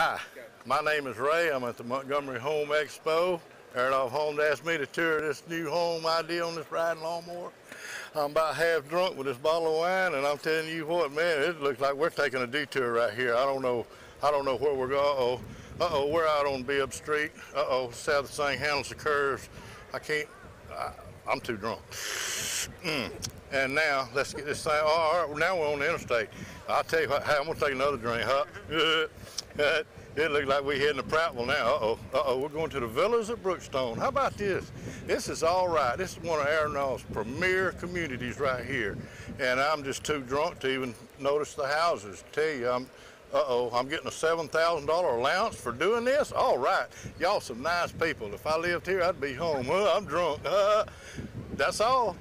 Hi, my name is Ray. I'm at the Montgomery Home Expo. Aronov Homes asked me to tour this new home idea on this riding lawnmower. I'm about half drunk with this bottle of wine, and I'm telling you what, man, it looks like we're taking a detour right here. I don't know, I don't know where we're going. Uh-oh, uh-oh, we're out on Bibb Street. Uh-oh, South of St. handles the curves. I can't, I, I'm too drunk. Mm. And now, let's get this thing, oh, all right, now we're on the interstate. I'll tell you what, hey, I'm gonna take another drink, huh? it looks like we're heading to Prattville now. Uh-oh, uh-oh, we're going to the Villas at Brookstone. How about this? This is all right. This is one of Aronov's premier communities right here. And I'm just too drunk to even notice the houses. Tell you, I'm, uh-oh, I'm getting a $7,000 allowance for doing this? All right, y'all some nice people. If I lived here, I'd be home. Well, I'm drunk. Uh, that's all.